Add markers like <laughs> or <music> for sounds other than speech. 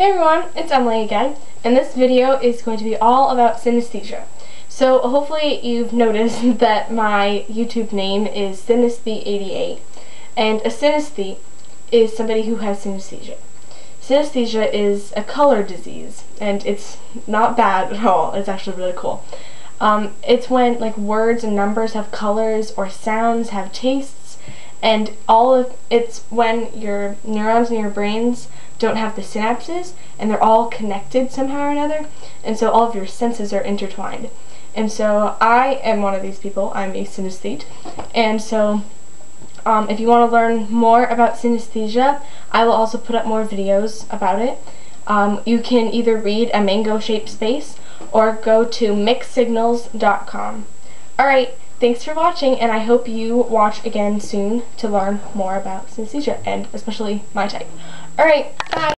Hey everyone, it's Emily again, and this video is going to be all about synesthesia. So hopefully you've noticed <laughs> that my YouTube name is Synesthete88, and a synesthete is somebody who has synesthesia. Synesthesia is a color disease, and it's not bad at all, it's actually really cool. Um, it's when like words and numbers have colors or sounds have tastes, and all of it's when your neurons in your brains don't have the synapses and they're all connected somehow or another and so all of your senses are intertwined. And so I am one of these people. I'm a synesthete. And so um, if you want to learn more about synesthesia I will also put up more videos about it. Um, you can either read a mango shaped space or go to mixedsignals.com alright Thanks for watching, and I hope you watch again soon to learn more about synesthesia, and especially my type. Alright, bye!